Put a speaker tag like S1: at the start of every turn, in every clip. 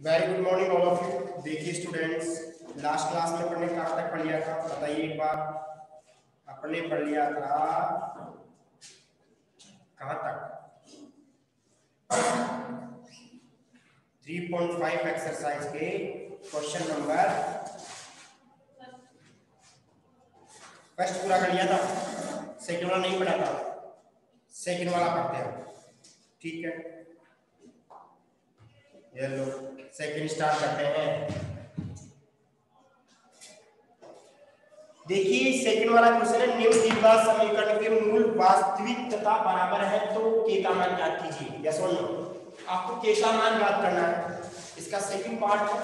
S1: Very good morning all of you देखिए students last class में पढ़ने कहाँ तक पढ़ लिया था? बताइए एक बार। अपने पढ़ लिया था। कहाँ तक? 3.5 एक्सरसाइज के क्वेश्चन नंबर फ़र्स्ट पूरा कर लिया था? सेकंड वाला नहीं पढ़ा था? सेकंड वाला पढ़ते हैं। ठीक है। ये लो सेकंड स्टार्ट करते हैं। देखिए सेकंड वाला क्वेश्चन है निम्न द्विघात समीकरण के मूल वास्तविक तथा बराबर है तो के का मान ज्ञात कीजिए। यस और नो आपको के का मान ज्ञात करना है। इसका सेकंड पार्ट है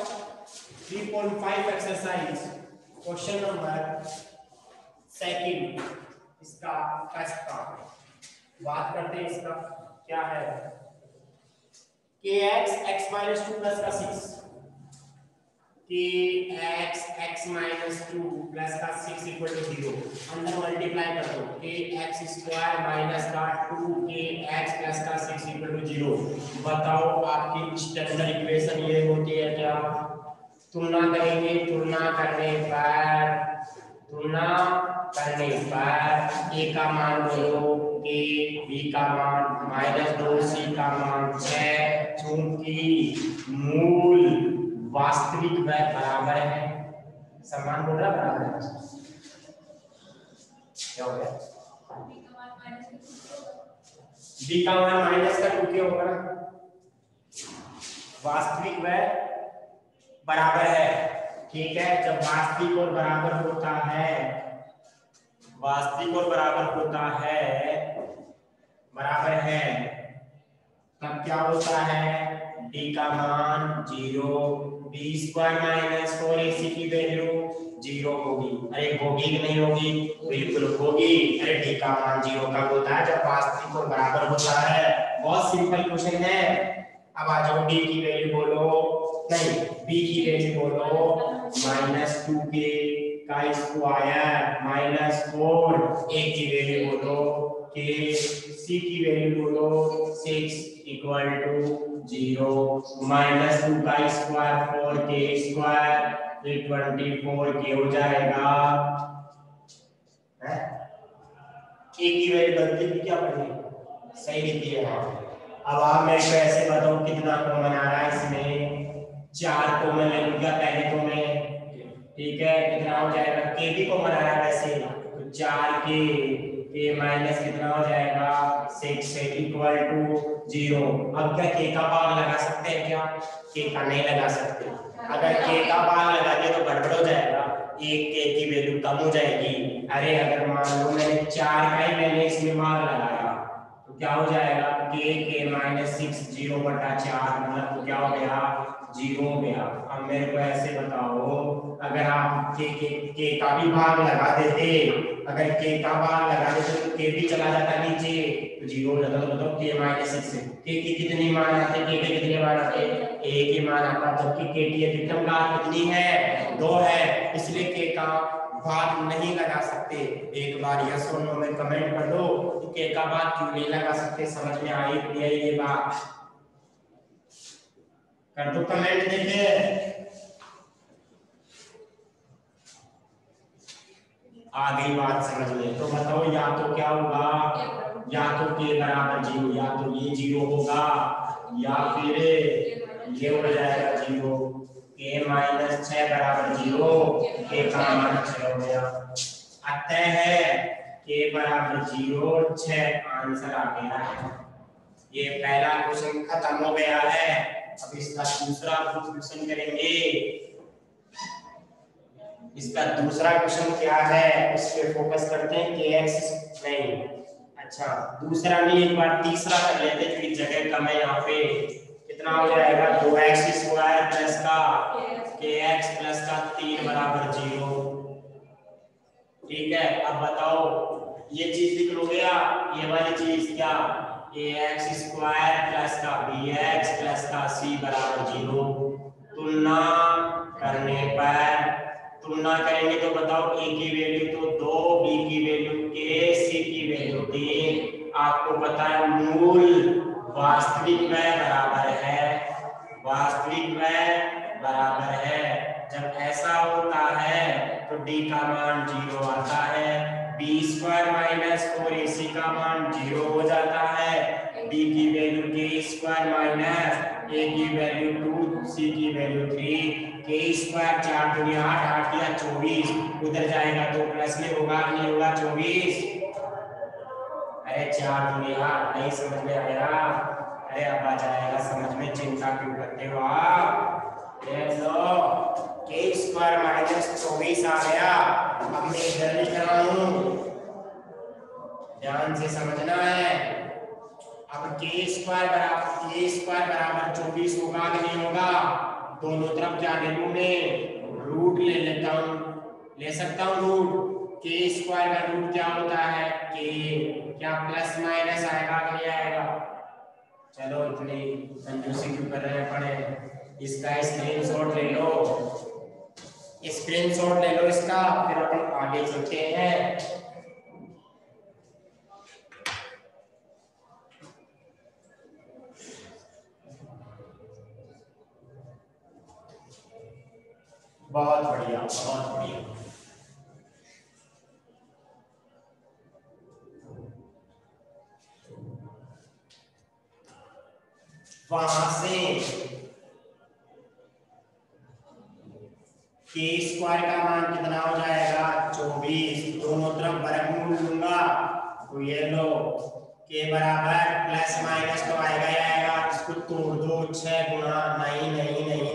S1: 3.5 एक्सरसाइज क्वेश्चन नंबर सेकंड इसका फ़र्स्ट पार्ट बात करते हैं इसका, क्या है? K X X minus two plus का six K X X minus two plus का सिक्स इक्वल टू ज़ीरो अंदर मल्टीप्लाई कर दो. के एक्स स्क्वायर माइनस का टू के एक्स प्लस का सिक्स इक्वल टू ज़ीरो बताओ आपकी स्टैंडर्ड इक्वेशन ये होती है क्या? तुलना करेंगे, तुलना करने पर, तुलना करने पर ए का मान बोलो ए बी का मान माइनस दो, सी का मान छह, चूँकि मूल वास्तविक व बराबर है। समान बोल रहा बराबर है? क्या हो गया? बी का मान माइनस का टू क्या होगा? वास्तविक व बराबर है। ठीक है, जब वास्तविक और बराबर होता है, वास्तविक और बराबर होता है बराबर है। तब क्या होता है? डी का मान zero B square minus four A C की वैल्यू ज़ीरो होगी। अरे होगी कि नहीं होगी? बिल्कुल होगी। अरे डी का मान ज़ीरो कब होता है? जब वास्तविक और बराबर होता है। बहुत सिंपल क्वेश्चन है। अब आ जाओ डी की वैल्यू बोलो। नहीं बी की वैल्यू बोलो। माइनस टू के का स्क्वायर माइनस फोर ए की वैल्यू बोलो के सी की वैल्यू बोलो six equal to zero minus two का square four K square twenty four K हो जाएगा। ए की वैल्यू है क्या पढ़ी सही लिखी है अब आप मेरे को ऐसे बताओ कितना कॉमन आ रहा है इसमें? चार कॉमन ले लूँगा पहले तो मैं ठीक है, कितना हो जाएगा? के आ रहा है वैसे तो चार के के माइनस कितना हो जाएगा? सिक्स इक्वल टू ज़ीरो अब क्या के का भाग लगा सकते हैं क्या? के का नहीं लगा सकते। अगर के का भाग लगा दिया तो गड़बड़ हो जाएगा। एक के की वैल्यू कम हो जाएगी। अरे, अगर मान लो मैंने चार का ही मैंने इसमें भाग लगाया तो क्या हो जाएगा? के के माइनस सिक्स ज़ीरो बटा चार मतलब तो क्या हो गया? ज़ीरो हो गया। अब मेरे को ऐसे बताओ। अगर आप के के के का भी भाग लगा देते, अगर के का भाग लगा देते तो के भी चला जाता नीचे। तो ज़ीरो हो जाता तो बताओ के माइनस सिक्स के की कितनी मान आते, के के कितने मान आते? ए के मान आता, जबकि के की अधिकतम घात कितनी है? दो है। इसलिए के का भाग नहीं लगा सकते। एक बार यस और नो में कमेंट कर दो कि के का भाग क्यों नहीं लगा सकते? समझ में आई ये बात? कर दो कमेंट देखिए। आ गई बात समझ में तो बताओ, या तो क्या होगा? या तो के बराबर ज़ीरो, या तो ये ज़ीरो होगा, या फिर ये हो जाएगा ज़ीरो। के माइनस छह बराबर ज़ीरो के का मान छह हो गया। अतः है के बराबर ज़ीरो, छह आंसर आ गया है। ये पहला क्वेश्चन खत्म हो गया है। अब इसका दूसरा क्वेश्चन करेंगे। इसका दूसरा क्वेश्चन क्या है? उस पे फोकस करते हैं के एक्स नहीं। अच्छा दूसरा नहीं, एक बार तीसरा कर लेते हैं क्योंकि जगह कम है यहाँ पे कितना हो जाएगा? दो एक्स स्क्वायर प्लस का, के एक्स प्लस का तीन बराबर ज़ीरो ठीक है, अब बताओ, ये चीज़ लिख लोगे आप? ये वाली चीज़ क्या? ए एक्स स्क्वायर प्लस का बी एक्स प्लस का सी बराबर ज़ीरो तुलना करने पर तुलना करेंगे तो बताओ ए की वैल्यू तो दो बी की वैल्यू के सी की वैल्यू तीन आपको पता है मूल वास्तविक में बराबर है, वास्तविक वह बराबर है। जब ऐसा होता है तो डी का मान ज़ीरो आता है B square minus four A C का मान ज़ीरो हो जाता है डी की वैल्यू के स्क्वायर माइनस ए की वैल्यू टू सी की वैल्यू थ्री के स्क्वायर चार दुनिया आठ आठ या चौबीस। उधर जाएगा तो प्लस में होगा नहीं होगा चौबीस। अरे चार दुनिया नहीं समझ में आया। अरे अब आ जाएगा, समझ में चिंता क्यों करते हो आप? स्क्वायर माइनस चौबीस आ गया। अब मैं इधर लिख रहा हूँ ध्यान से समझना है। अब के स्क्वायर बराबर के स्क्वायर बराबर चौबीस होगा कि नहीं होगा। दोनों तरफ़ जाने लू मैं रूट ले लेता हूँ। ले सकता हूँ रूट के स्क्वायर का रूट क्या होता है? के क्या प्लस माइनस आएगा कि नहीं आएगा? चलो, इतनी कंजूसी क्यों कर रहे पढ़े इसका स्क्रीनशॉट ले लो। स्क्रीनशॉट ले लो इसका, फिर अपन आगे चलते हैं। बहुत बढ़िया बहुत बढ़िया। वहाँ से के स्क्वायर का मान कितना हो जाएगा? चौबीस। दोनों तरफ़ वर्गमूल लूँगा तो ये लो। के बराबर प्लस माइनस तो आएगा ही आएगा। इसको तोड़ दो, छह नहीं नहीं नहीं नहीं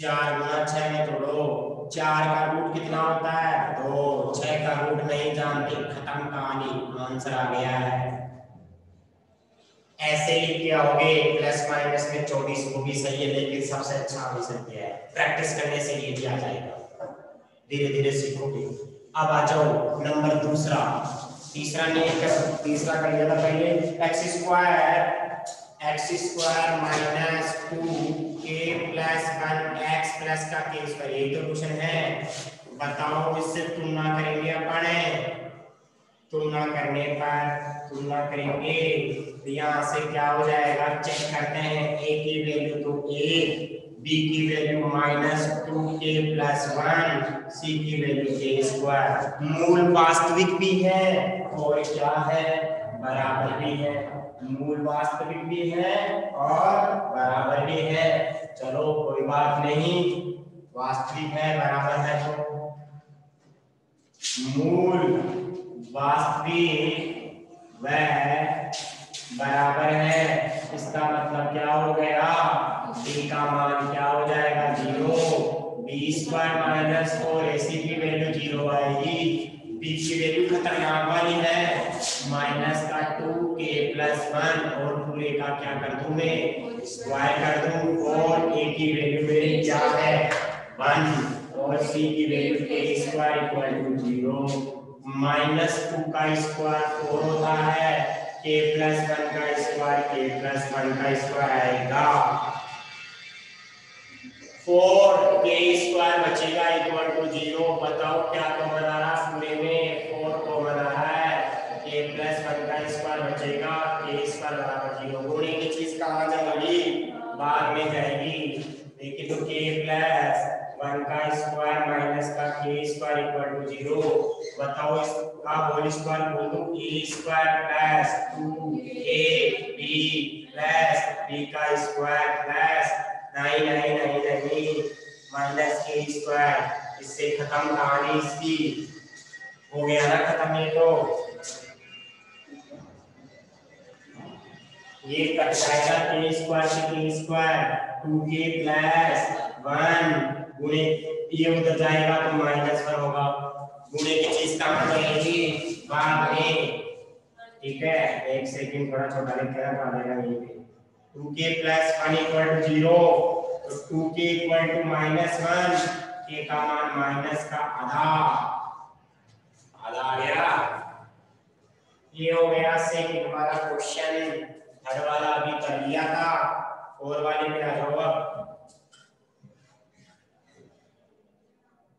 S1: चार गुना छह में तोड़ो चार का रूट कितना होता है? दो। छह का रूट नहीं जानते, खत्म कहानी। आंसर आ गया है। ऐसे लिख के आओगे प्लस माइनस में चौबीस वो भी सही है, लेकिन सबसे अच्छा आंसर क्या है? प्रैक्टिस करने से ये भी जाएगा। धीरे धीरे सीखोगे। अब आ जाओ नंबर दूसरा। तीसरा कर तीसरा कर लिया था पहले। X square X square minus two K plus one X plus का के स्क्वायर यही तो क्वेश्चन है। बताओ इससे तुलना करेंगे अपन। तुलना करने पर तुलना करेंगे तो यहाँ से क्या हो जाएगा? चेक करते हैं। ए की वैल्यू तो ए बी की value minus two A plus one C की वैल्यू ए स्क्वायर मूल वास्तविक भी है और क्या है? बराबर भी है। मूल वास्तविक भी है और बराबर भी है। चलो, कोई बात नहीं। वास्तविक है, बराबर है। तो मूल वास्तविक व बराबर है। इसका मतलब क्या हो गया? डी का मान क्या हो जाएगा? Zero. B square minus four A C की वैल्यू ज़ीरो आएगी। बी की वैल्यू खतरनाक वाली है। माइनस का टू के प्लस वन और पूरे का क्या कर दू मैं? स्क्वायर कर दू और ए की वैल्यू मेरी क्या है। वन और सी की value A square equal to zero minus two का स्क्वायर फोर होता है। के प्लस वन का स्क्वायर के प्लस वन का स्क्वायर आएगा। फोर के स्क्वायर बचेगा इक्वल टू ज़ीरो बताओ क्या तो बना रहा पूरे में फोर को बना रहा है के प्लस वन का स्क्वायर बचेगा के स्क्वायर बराबर ज़ीरो। गुणे की चीज़ कहाँ जाएगी बाद में जाएगी। देखिए तो के प्लस वन का स्क्वायर माइनस का के स्क्वायर इक्वल टू ज़ीरो बताओ इसका होल स्क्वायर बोल दो। A square plus two B plus B का स्क्वायर प्लस नहीं नहीं नहीं नहीं माइनस के स्क्वायर इससे खत्म कहानी इसकी। हो गया ना खत्म ये तो? ये कट जाएगा के स्क्वायर से K square two K plus one गुणे, ये उधर जाएगा तो माइनस वन होगा। गुणे की चीज़ कहाँ जाएगी बाद में ठीक है, एक सेकंड थोड़ा छोटा लिख के आ जाएगा यहीं पे 2k प्लस 1 इक्वल टू 0 तो 2k equal to minus 1 k का मान माइनस का आधा। आधा आ गया। ये हो गया सेकंड वाला क्वेश्चन थर्ड वाला अभी कर लिया था, और वाले में आ जाओ अब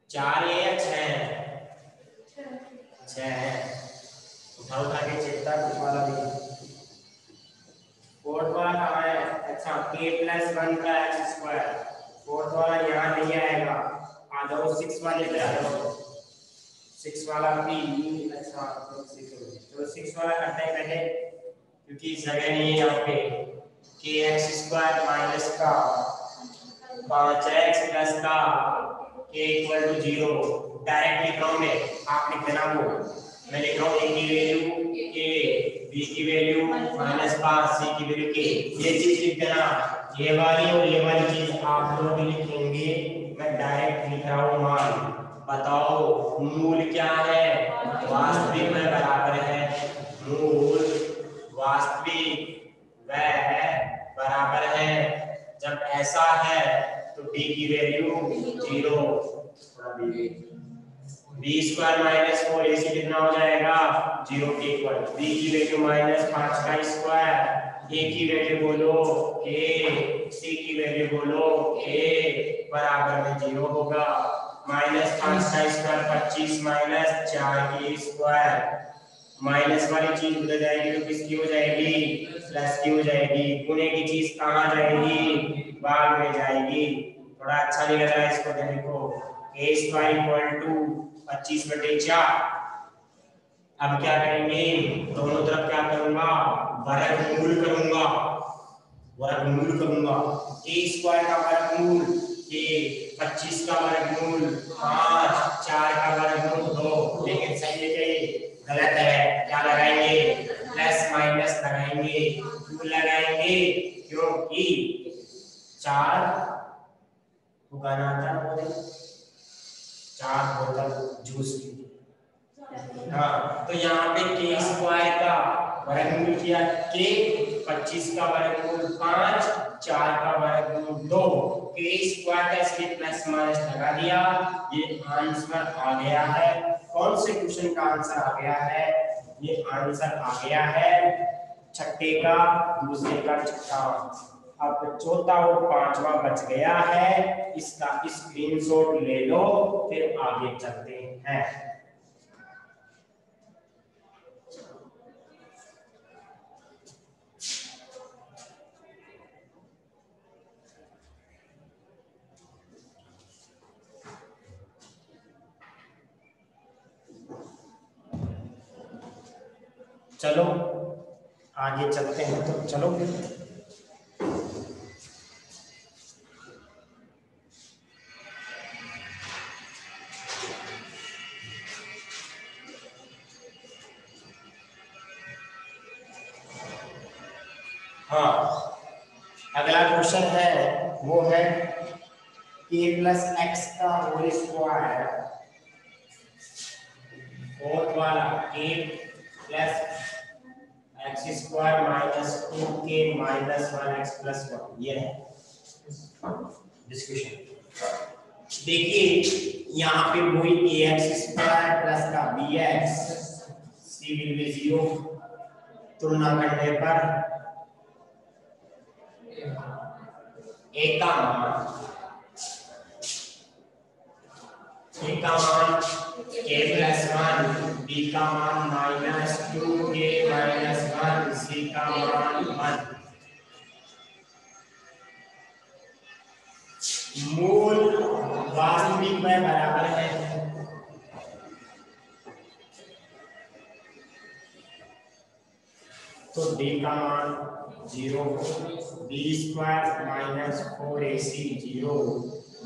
S1: चार है या छह छह उठा उठा के चेकता कुछ वाला भी। फोर्थ वाला कहाँ है अच्छा k प्लस वन का एक्स स्क्वायर फोर्थ वाला यहाँ नहीं आएगा। आ जाओ सिक्स वाले पे आ जाओ सिक्स वाला भी अच्छा तो सिक्स वाला करते हैं पहले। क्योंकि जगह नहीं है यहाँ पे। के एक्स स्क्वायर माइनस का पाँच एक्स प्लस का के इक्वल टू ज़ीरो डायरेक्ट लिख रहा हूँ मैं। आप लिख देना वो। मैं लिख रहा हूँ ए की वैल्यू के बी की वैल्यू माइनस पाँच सी की वैल्यू के ये चीज़ लिख देना। ये वाली और ये वाली चीज़ आप लोग भी लिखेंगे। मैं डायरेक्ट लिख रहा हूँ मान। बताओ, मूल क्या है? वास्तविक में बराबर है। मूल वास्तविक वह है, बराबर है। जब ऐसा है तो d की value zero B square minus four A से कितना हो जाएगा? ज़ीरो के इक्वल बी की वैल्यू माइनस पाँच का स्क्वायर ए की वैल्यू बोलो ए सी की वैल्यू बोलो ए बराबर में ज़ीरो होगा। माइनस पाँच का स्क्वायर पच्चीस माइनस चार की स्क्वायर माइनस वाली चीज़ उधर जाएगी तो किसकी हो जाएगी? प्लस की हो जाएगी। गुने की चीज़ कहाँ जाएगी? बाद में जाएगी। थोड़ा अच्छा नहीं लग रहा है इसको देखो ए स्क्वायर इक्वल टू पच्चीस बटे चार। अब क्या करेंगे? दोनों तरफ़ क्या करूँगा? वर्गमूल करूँगा। वर्गमूल करूँगा। ए स्क्वायर का वर्गमूल ए पच्चीस का वर्गमूल पाँच, चार का वर्गमूल दो। लेकिन सही है गलत है क्या लगाएँगे प्लस माइनस लगाएँगे क्यों लगाएँगे, क्योंकि चार उगाना आता है चार बोतल जूस की। हाँ तो यहाँ पे के स्क्वायर का वर्गमूल किया के पच्चीस का वर्गमूल, पाँच चार का वर्गमूल दो के स्क्वायर का इसलिए प्लस माइनस लगा दिया। ये आंसर आ गया है। कौन से क्वेश्चन का आंसर आ गया है? ये आंसर आ गया है छठे का, दूसरे का छठा। अब चौथा और पांचवा बच गया है। इसका स्क्रीनशॉट ले लो, फिर आगे चलते हैं। चलो आगे चलते हैं। तो चलो। तुलना करने पर। ए का मान ए का मान के प्लस वन बी का मान minus two K minus one C का मान वन मूल वास्तविक में बराबर है तो डी का मान zero B square minus four A C zero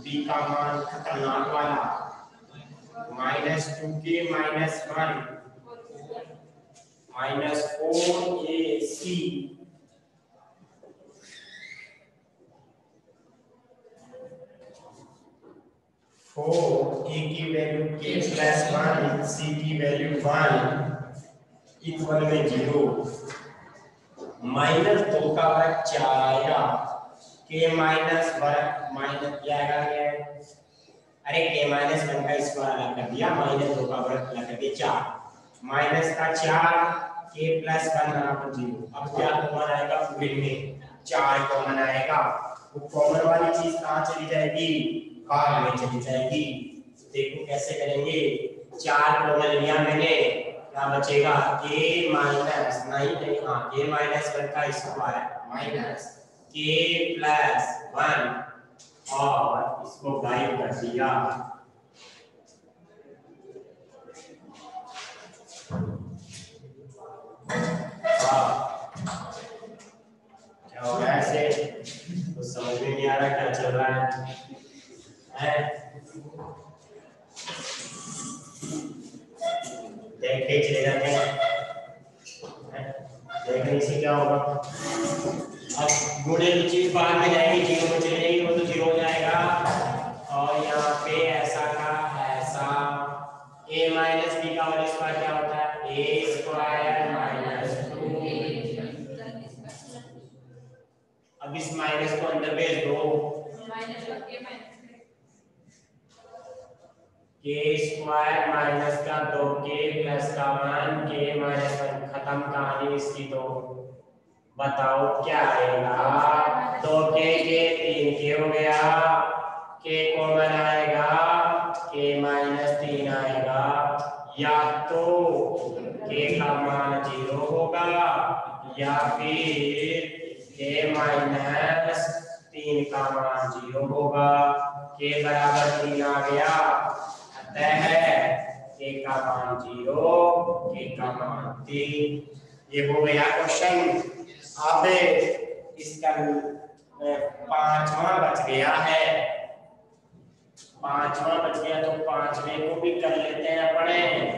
S1: B का मान खतरनाक वाला minus two K minus one minus four A C four A की value K plus one C की वैल्यू वन इक्वल में ज़ीरो माइनस दो का वर्ग चार आएगा। के माइनस वर्ग माइनस क्या आएगा अरे के माइनस वन का स्क्वायर अलग कर दिया, माइनस दो का वर्ग अलग कर दिया, चार। माइनस का चार के प्लस वन बराबर ज़ीरो। अब क्या कॉमन आएगा पूरे में? चार कॉमन आएगा। वो कॉमन वाली चीज़ कहाँ चली जाएगी? भाग में चली जाएगी। देखो कैसे करेंगे? चार कॉमन लिया मैंने। क्या बचेगा? के माइनस नहीं नहीं हाँ के माइनस वन का square minus K plus one और इसको गाइड कर दिया। क्या हो है ऐसे? तो समझ में नहीं आ रहा क्या चल रहा है? हैं? देख के चले जाते हैं। हैं? देखने से क्या होगा? अब गुणे की चीज़ बाहर में जाएगी, ज़ीरो में चली जाएगी वो तो ज़ीरो हो जाएगा। और यहाँ पे ऐसा का, ऐसा। A माइनस बी का होल स्क्वायर क्या होता है? A स्क्वायर माइनस टू अब इस माइनस को अंदर भेज दो। के स्क्वायर माइनस का दो के प्लस का वन के माइनस वन। खत्म कहानी इसकी तो। बताओ क्या आएगा? दो के के तीन के हो गया। के कॉमन आएगा के माइनस तीन आएगा। या तो के का मान ज़ीरो होगा, या फिर के माइनस तीन का मान ज़ीरो होगा। के बराबर तीन आ गया। अतः के का मान ज़ीरो के का मान तीन ये हो गया क्वेश्चन अब इसका पांचवा बच गया है। पांचवा बच गया तो पांचवे को भी कर लेते हैं अपने।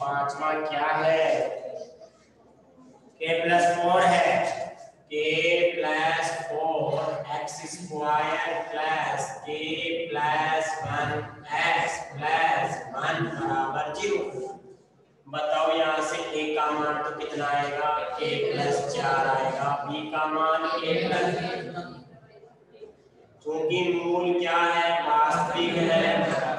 S1: पांचवा क्या है? के प्लस फोर है। Four X square plus K plus one X plus one बराबर ज़ीरो। बताओ यहाँ से a का मान तो कितना आएगा? A प्लस चार आएगा। B का मान a प्लस क्योंकि मूल क्या है? वास्तविक है।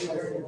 S1: यहाँ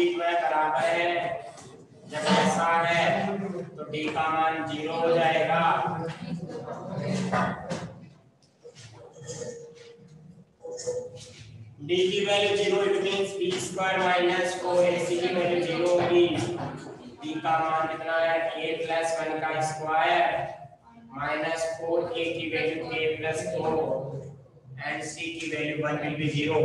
S1: वास्तविक में बराबर है। जब ऐसा है तो डी का मान ज़ीरो हो जाएगा। डी की value zero it means B square minus four A C की वैल्यू ज़ीरो होगी डी का मान कितना है? के प्लस वन का स्क्वायर माइनस फोर ए की value K plus four and c की वैल्यू 1 will be 0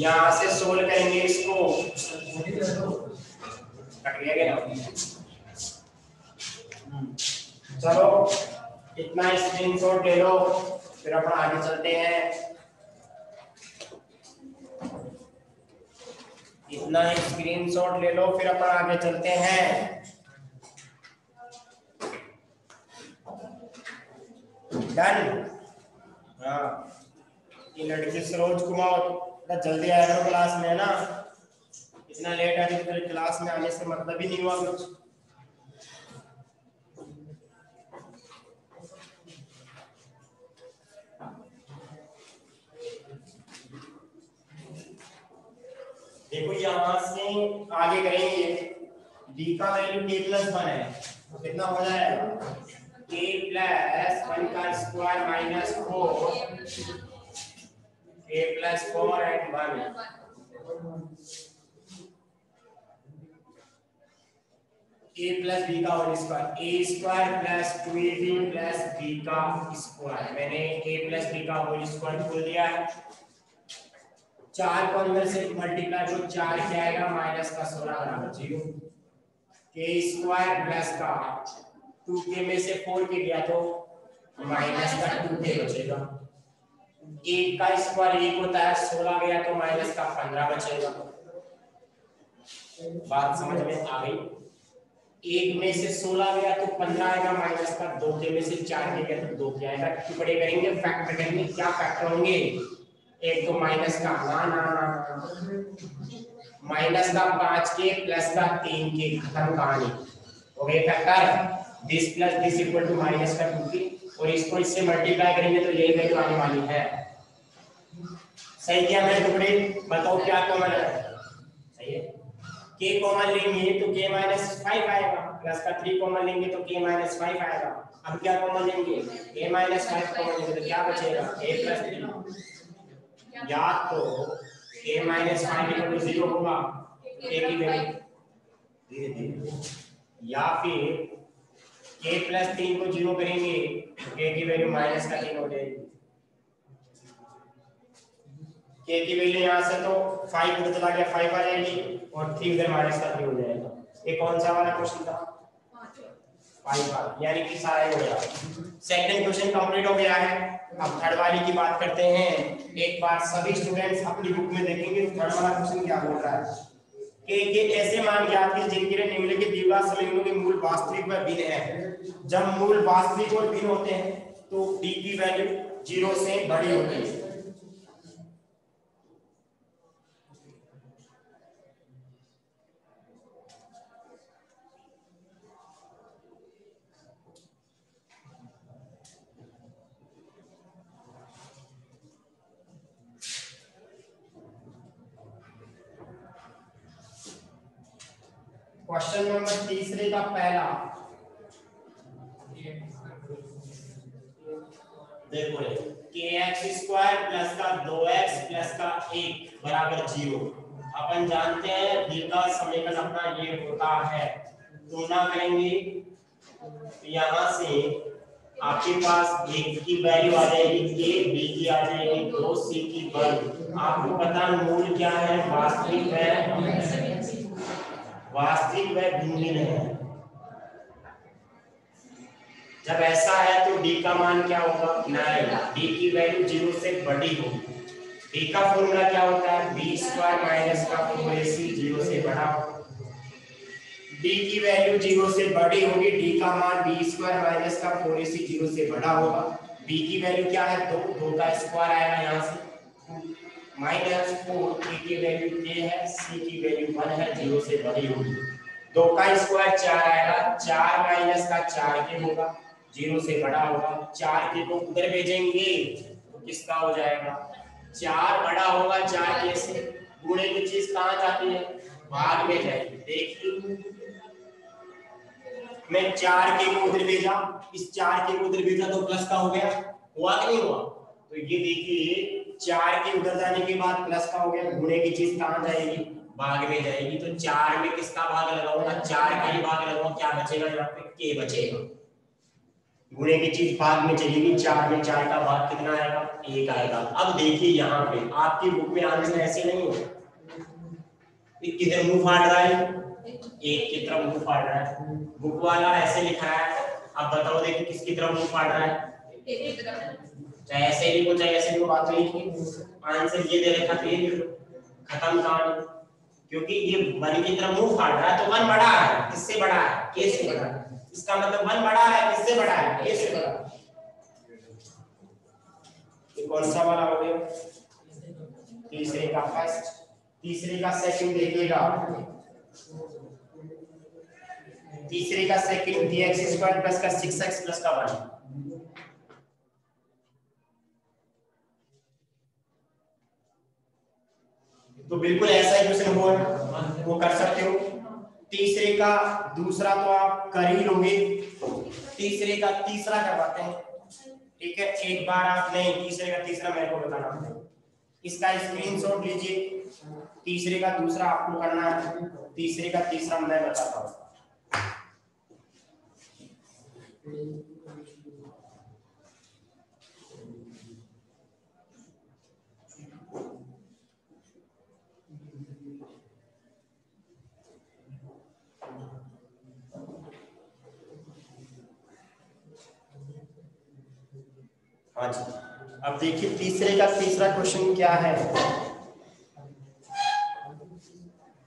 S1: यहाँ से सोल्व करेंगे इसको। क्या? चलो, इतना स्क्रीनशॉट ले लो, फिर अपन आगे चलते हैं। इतना स्क्रीनशॉट ले लो, फिर अपन आगे चलते हैं। डन हाँ। ये लड़की सरोज कुमार, इतना जल्दी आया करो क्लास में ना? इतना लेट आती तो क्लास में आने से मतलब ही नहीं हुआ कुछ। देखो, यहाँ से आगे करेंगे। डी का वैल्यू के प्लस वन है। तो कितना हो जाएगा? के प्लस वन का square minus four a plus four and one a plus b का whole square a square plus two a b plus b का स्क्वायर मैंने ए प्लस बी का होल स्क्वायर खोल दिया है। चार को अंदर से मल्टीप्लाई जो चार क्या आएगा? माइनस का सोलह बराबर ज़ीरो के स्क्वायर प्लस का। टू के में से फोर के गया तो माइनस का टू के बचेगा एक का स्क्वायर एक होता है, सोलह गया तो माइनस का पंद्रह बचेगा। बात समझ में आ गई? एक में से सोलह गया तो पंद्रह आएगा, माइनस का दो के में से चार के गया तो दो के आएगा। टुकड़े करेंगे? फैक्टर करेंगे। क्या फैक्टर होंगे? एक तो माइनस का ना ना ना माइनस का पाँच के प्लस का तीन के, खत्म कहानी। हो गए factor this plus this equal to minus का टू के और इसको इससे मल्टीप्लाई करेंगे तो यही वैल्यू आने वाली है। सही किया मेरे टुकड़े? बताओ क्या कॉमन है? सही है? k कॉमन लेंगे तो k माइनस फाइव आएगा। प्लस का थ्री कॉमन लेंगे तो k माइनस फाइव आएगा। अब क्या कॉमन लेंगे? माइनस फाइव कॉमन लेंगे तो क्या बचेगा? a प्लस थ्री या तो k minus five equal to zero होगा। k की वैल्यू धीरे धीरे या फिर k प्लस तीन को ज़ीरो करेंगे तो k की वैल्यू माइनस का तीन हो। जाएगी k की वैल्यू यहाँ से तो 5 उधर चला गया 5 आ जाएगी और 3 उधर माइनस का 3 हो जाएगा। ये कौन सा वाला क्वेश्चन था? 5 वाला, यानी कि सारा हो गया। सेकंड क्वेश्चन कंप्लीट हो गया है। अब थर्ड वाली की बात करते हैं। एक बार सभी स्टूडेंट्स अपनी बुक में देखेंगे थर्ड वाला क्वेश्चन क्या बोल रहा है? कि के ऐसे मान ज्ञात कीजिए जिनके लिए निम्नलिखित द्विघात समीकरणों के मूल वास्तविक व भिन्न है। जब मूल वास्तविक और भिन्न होते हैं तो d की वैल्यू ज़ीरो से बड़ी होती है। क्वेश्चन नंबर तीसरे का पहला देखो के एक्स स्क्वायर प्लस का दो एक्स प्लस का एक बराबर ज़ीरो अपन जानते हैं दीर्घा समीकरण अपना ये होता है। तुलना करेंगे। तो यहाँ से आपके पास एक की वैल्यू आ जाएगी ए बी की आ जाएगी, दो सी की वन आपको पता मूल क्या है? वास्तविक है? वास्तविक व भिन्न है। जब ऐसा है तो d का मान क्या होगा? नाइन। D की वैल्यू ज़ीरो से बड़ी होगी। D का फॉर्मूला क्या होता है? बी स्क्वायर माइनस का फोर एसी ज़ीरो से बड़ा d की वैल्यू ज़ीरो से बड़ी होगी। D का मान बी स्क्वायर माइनस का फोर एसी ज़ीरो से बड़ा होगा। B की वैल्यू क्या है? दो। दो का स्क्वायर आएगा यहाँ से। माइनस फोर ए की वैल्यू ए है सी की वैल्यू वन है ज़ीरो से बड़ी होगी। दो का स्क्वायर चार आएगा, चार माइनस का चार के होगा ज़ीरो से बड़ा होगा। चार के को उधर भेजेंगे तो किसका हो जाएगा? चार बड़ा होगा चार के से। गुणे की चीज़ कहाँ जाती है? भाग में जाएगी। देखिए। मैं चार के को उधर भेजा, इस चार के को उधर भेजा तो प्लस का हो गया। हुआ कि नहीं हुआ? तो ये देखिए चार के उधर जाने के बाद प्लस का हो गया, गुणे की चीज़ कहाँ जाएगी? भाग में जाएगी। तो चार में किसका भाग लगाऊँगा चार का ही भाग लगाऊँगा क्या बचेगा यहाँ पे? के बचेगा। गुणे की चीज़ भाग में चलेगी, चार में चार का भाग कितना आएगा? एक आएगा। अब देखिए यहाँ पे, आपकी बुक में आंसर ऐसे नहीं हो किधर मुँह फाड़ रहा है? एक की तरफ़ मुँह फाड़ रहा है। बुक वाला ऐसे लिखा है। अब बताओ देखिए किसकी तरफ़ मुँह फाड़ रहा है? चाहे ऐसे लिखो चाहे ऐसे लिखो बात तो लिखी आंसर ये दे रखा तो ये लिखो खत्म कहानी। क्योंकि ये वन की तरफ़ मुँह फाड़ रहा है तो वन बड़ा है। किससे बड़ा है? के से बड़ा है? इसका मतलब वन बड़ा है, किससे बड़ा है? के से बड़ा ये कौन सा वाला हो गया? तीसरे का फ़र्स्ट तीसरे का सेकंड देखिएगा। तीसरे का सेकंड dx का 6x प्लस का 1 तो बिल्कुल ऐसा ही क्वेश्चन हो वो कर सकते हो। तीसरे का दूसरा तो आप कर ही लोगे। तीसरे का तीसरा करवाते हैं? ठीक है, एक बार आप नहीं, तीसरे का तीसरा मेरे को बताना इसका स्क्रीनशॉट लीजिए। तीसरे का दूसरा आपको करना है। तीसरे का तीसरा मैं बताता हूँ। हाँ जी। अब देखिए तीसरे का तीसरा क्वेश्चन क्या है?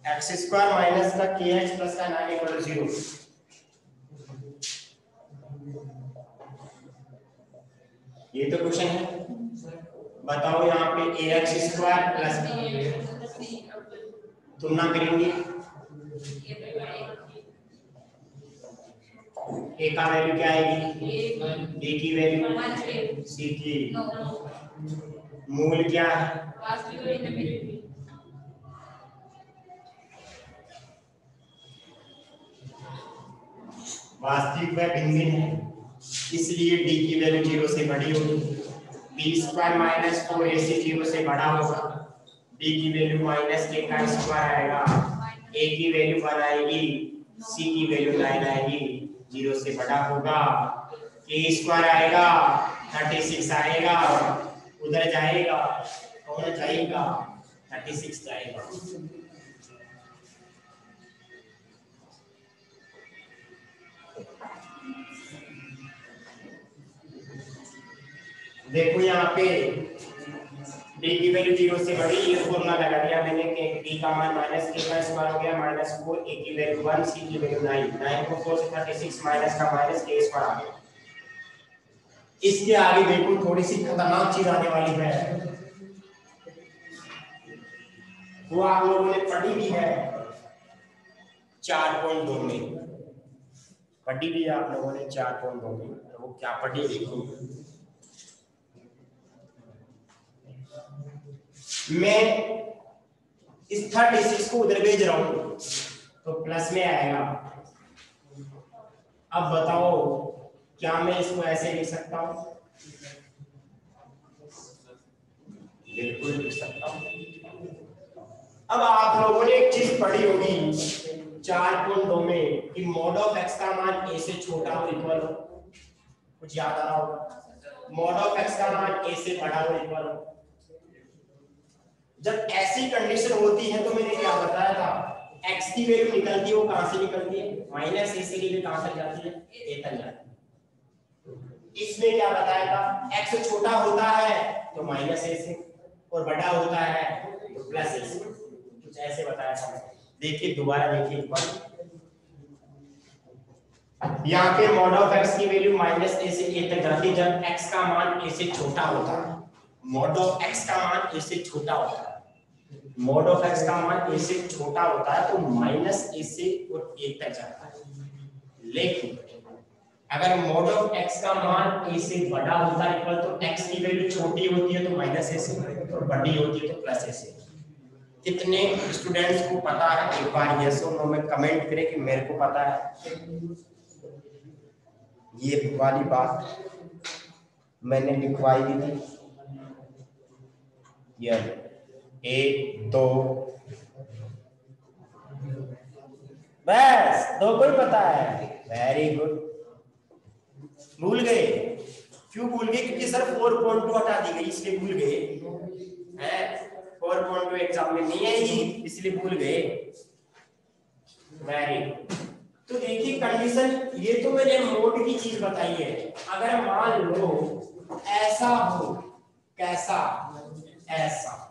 S1: एक्स स्क्वायर माइनस का के एक्स प्लस का नाइन इक्वल ज़ीरो ये तो क्वेश्चन है। बताओ यहाँ पे ए एक्स स्क्वायर प्लस तुलना करेंगे। ए का वैल्यू क्या आएगी? बी की वैल्यू सी की। मूल क्या? है वास्तविक वह भिन्न है। इसलिए डी की वैल्यू ज़ीरो से बड़ी होगी। B square minus four a से ज़ीरो से बड़ा होगा। बी की वैल्यू माइनस के का स्क्वायर आएगा। ए की वैल्यू वन आएगी। सी की वैल्यू नाइन आएगी। ज़ीरो से बड़ा होगा के स्क्वायर आएगा थर्टी सिक्स आएगा, उधर जाएगा कौन जाएगा थर्टी सिक्स जाएगा। देखो यहाँ पे डी की वैल्यू ज़ीरो से बड़ी, ये फॉर्मूला लगा दिया मैंने कि डी का मान माइनस के का स्क्वायर हो गया माइनस फोर ए की वैल्यू वन सी की वैल्यू नाइन नाइन को फोर से थर्टी सिक्स माइनस का माइनस के स्क्वायर आ गया. इसके आगे देखो थोड़ी सी खतरनाक चीज़ आने वाली है। वो आप लोगों ने पढ़ी भी है चार पॉइंट दो में। पढ़ी भी आप लोगों ने चार पॉइंट दो में। तो वो क्या पढ़ी देखो। मैं इस थर्टी सिक्स को उधर भेज रहा हूँ। तो प्लस में आएगा। अब बताओ, क्या मैं इसको ऐसे लिख सकता हूँ? बिल्कुल लिख सकता हूँ अब आप लोगों ने एक चीज़ पढ़ी होगी, चार दो में कि मोड ऑफ़ एक्स का मान ए से छोटा हो इक्वल हो। कुछ याद आ रहा होगा? मोड ऑफ़ एक्स का मान ए से बड़ा हो इक्वल हो। जब ऐसी कंडीशन होती है तो मैंने क्या बताया था? X की वैल्यू निकलती है, वो कहाँ से निकलती है? माइनस ए से लेकर कहाँ तक जाती है? ए तक जाती है। इसमें क्या बताया था? X छोटा होता है तो माइनस ए से, और बड़ा होता है तो प्लस ए से। कुछ ऐसे बताया था देखिए, दोबारा देखिए एक बार। यहाँ पे मॉड ऑफ़ x की वैल्यू माइनस ए से ए तक जाती है, जब x का मान ए से छोटा होता है। मॉड ऑफ़ x का मान a से छोटा होता है। मॉड ऑफ़ x का मान a से छोटा होता है तो माइनस ए से और a तक जाता है। लेकिन अगर मॉड ऑफ़ x का मान a से बड़ा होता है तो x की वैल्यू छोटी होती है तो माइनस a से और बड़ी होती है तो प्लस a से। कितने स्टूडेंट्स को पता है? एक बार यस और नो में कमेंट करें कि मेरे को पता है। ये वाली बात मैंने लिखवाई दी थी। ये एक, दो। बस, दो कोई पता है। वेरी गुड भूल गए। क्यों भूल गए? क्योंकि सर फोर पॉइंट टू हटा दी गई, इसलिए भूल गए। हैं? फोर पॉइंट टू एग्ज़ाम में नहीं आएगी इसलिए भूल गए। वेरी तो देखिए कंडीशन ये तो मैंने मोड की चीज़ बताई है। अगर मान लो, ऐसा हो, कैसा? ऐसा।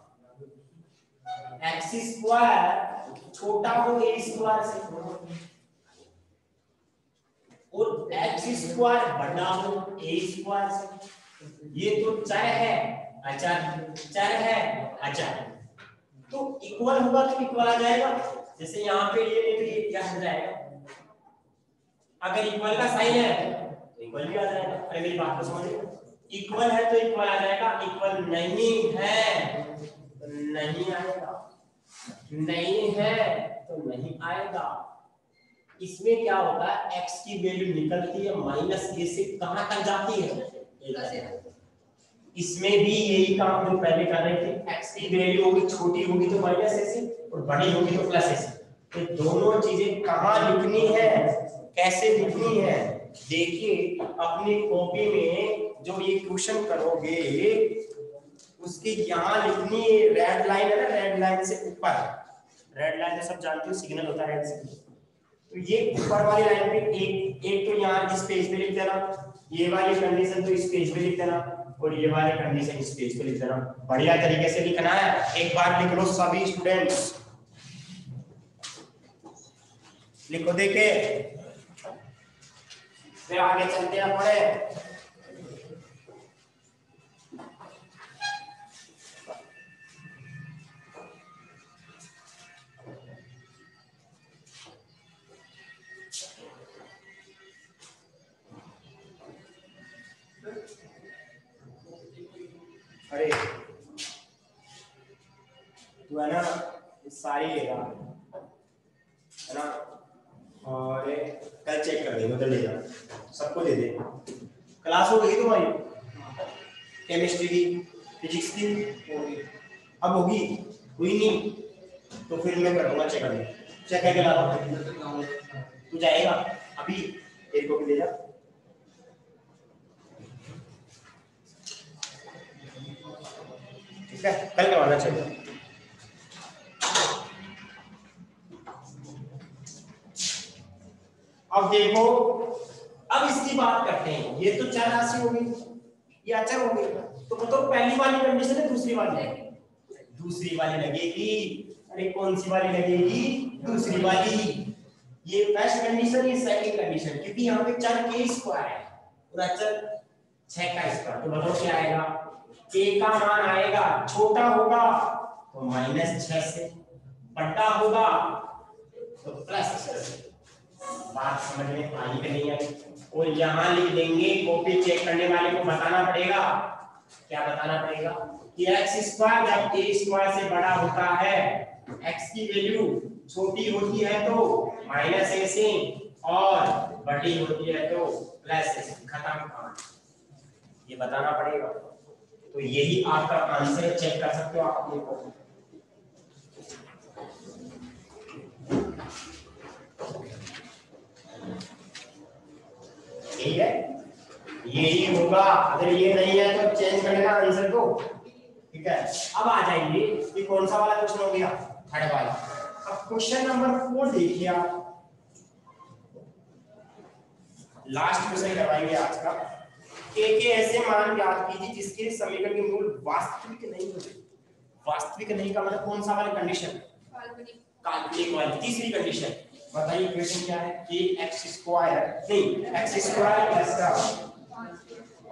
S1: एक्स स्क्वायर छोटा हो ए स्क्वायर से और एक्स स्क्वायर बड़ा हो ए स्क्वायर से। ये तो चर है, अचर। चर है, अचर। तो इक्वल होगा तो इक्वल आ जाएगा। जैसे यहाँ पे ये तो ये क्या हो जाएगा? अगर इक्वल का साइन है तो इक्वल भी आ जाएगा। अरे मेरी बात को समझो इक्वल है तो इक्वल आ जाएगा। इक्वल नहीं है तो नहीं आएगा। नहीं है तो नहीं आएगा। इसमें क्या होता है? X की वैल्यू निकलती है माइनस ए से कहाँ तक जाती है? इसमें भी यही काम जो पहले कर रहे थे। X की वैल्यू होगी, छोटी होगी तो माइनस ए से और बड़ी होगी तो प्लस ए से। तो दोनों चीज़ें कहाँ लिखनी है? कैसे लिखनी है? देखिए, अपनी कॉपी में जो ये क्वेश्चन करोगे उसकी यहाँ लिखनी रेड लाइन है ना रेड लाइन से ऊपर रेड लाइन तो सब जानते हो सिग्नल होता है तो ये ऊपर वाली लाइन पे एक एक तो यहाँ इस पेज पे लिख देना, ये वाली कंडीशन तो इस पेज पे लिख देना, और ये वाली कंडीशन इस पेज पे लिख देना। बढ़िया तरीके से लिखना है। एक बार लिख लो सभी स्टूडेंट्स लिखो देखे। फिर आगे चलते हैं पढ़े है ना सारी लेगा है ना? और कल चेक कर देंगे उधर ले जा। सबको दे दे। क्लास हो गई तुम्हारी? केमिस्ट्री की फिजिक्स की? होगी। अब होगी? हुई नहीं। तो फिर मैं करूँगा चेक कर चेक करके ला तू जाएगा? अभी। एक को भी ले जा। ठीक है? कल करवाना चाहिए। अब देखो, अब इसकी बात करते हैं। ये तो चार राशि हो गई, ये अचर हो गई तो बताओ पहली वाली कंडीशन है, दूसरी वाली। दूसरी वाली लगेगी। अरे, कौन सी वाली लगेगी? दूसरी वाली। ये फ़र्स्ट कंडीशन ये सेकंड कंडीशन क्योंकि यहाँ पे चार के स्क्वायर है। और अचर छह का स्क्वायर तो बताओ क्या आएगा? के का मान आएगा। छोटा होगा तो माइनस छ से। बड़ा होगा तो प्लस बात समझ में आई कि नहीं आई? और यहाँ लिख देंगे कॉपी चेक करने वाले को बताना पड़ेगा। क्या बताना पड़ेगा? कि x स्क्वायर जब a स्क्वायर से बड़ा होता है, x की वैल्यू छोटी होती है तो माइनस ए से और बड़ी होती है तो प्लस ए से। खत्म ये बताना पड़ेगा। तो यही आपका आंसर चेक कर सकते हो आप अपने को। यही है? यही होगा। अगर ये नहीं है तो चेंज करना आंसर को। ठीक है? अब आ जाएँगे। ये कौन सा वाला क्वेश्चन हो गया? थर्ड वाला। अब क्वेश्चन नंबर फोर देखिए आप। लास्ट क्वेश्चन करवाएँगे आज का। के के ऐसे मान याद कीजिए जिसके समीकरण के मूल वास्तविक नहीं होते। वास्तविक नहीं का मतलब कौन सा वाला कंडीशन काल्पनिक। वाली। तीसरी कंडीशन बताइए इक्वेशन क्या है? कि x स्क्वायर नहीं x स्क्वायर प्लस का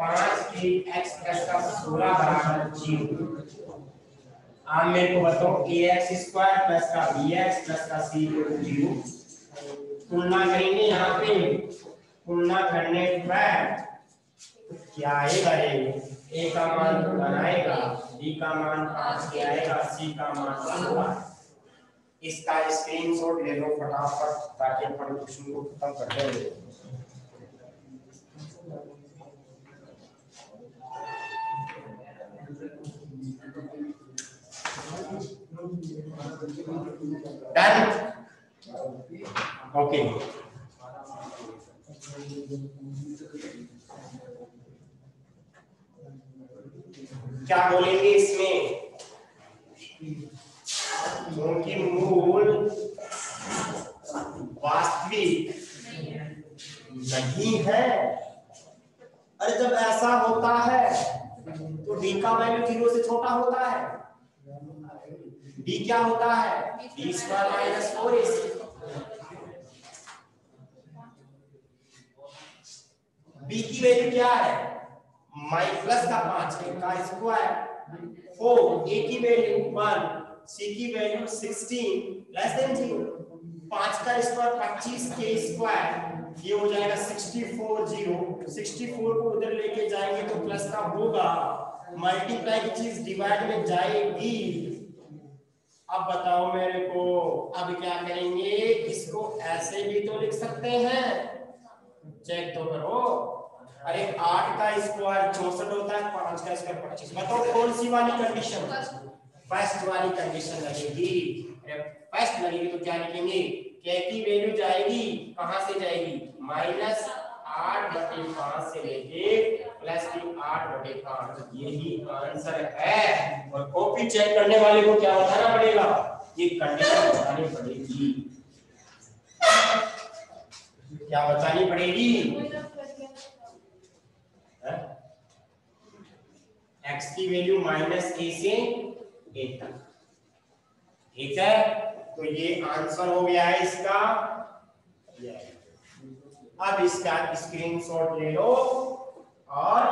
S1: 5 के x प्लस का 16 बराबर 0 आप मेरे को बताओ ax स्क्वायर प्लस का bx प्लस का टू 0 तुलना करेंगे यहाँ पे। तुलना करने पर क्या आएगा ये ए का मान बनाएगा बी का मान पाँच के आएगा सी का मान होगा इसका स्क्रीनशॉट ले लो फटाफट, ताकि अपन क्वेश्चन को खत्म कर दें। डन ओके क्या बोलेंगे इसमें? क्योंकि मूल वास्तविक नहीं है। अरे जब ऐसा होता है तो डी का वैल्यू ज़ीरो से छोटा होता है। डी क्या होता है? D square minus four a b की वैल्यू क्या है? माइ प्लस का पाँच का स्क्वायर फोर ए की वैल्यू वन सी की value sixteen less than zero पाँच का स्क्वायर पच्चीस के स्क्वायर ये हो जाएगा sixty four zero sixty four को उधर लेके जाएँगे तो प्लस का होगा। मल्टीप्लाई की चीज़ डिवाइड में जाएगी। अब बताओ मेरे को, अब क्या करेंगे इसको ऐसे भी तो लिख सकते हैं। चेक तो करो। अरे आठ का स्क्वायर चौसठ होता है, पाँच का स्क्वायर पच्चीस। बताओ कौन सी वाली कंडीशन फ़र्स्ट वाली कंडीशन लगेगी। फ़र्स्ट लगेगी तो क्या लिखेंगे के की वैल्यू जाएगी? कहाँ से जाएगी? माइनस आठ बटे पाँच से लेके प्लस की आठ बटे पाँच। यही आंसर है। और कॉपी चेक करने वाले को क्या बताना पड़ेगा? ये कंडीशन बतानी पड़ेगी। क्या बतानी पड़ेगी? एक्स की वैल्यू माइनस ए से ठीक है? तो ये आंसर हो गया है इसका। अब इसका स्क्रीनशॉट ले लो और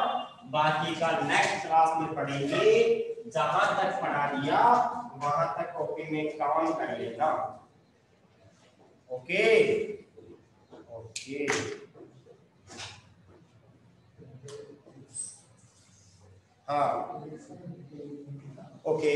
S1: बाकी का नेक्स्ट क्लास में पढ़ेंगे। जहाँ तक पढ़ा दिया वहाँ तक कॉपी में काम कर लेना। ओके ओके हाँ। ओके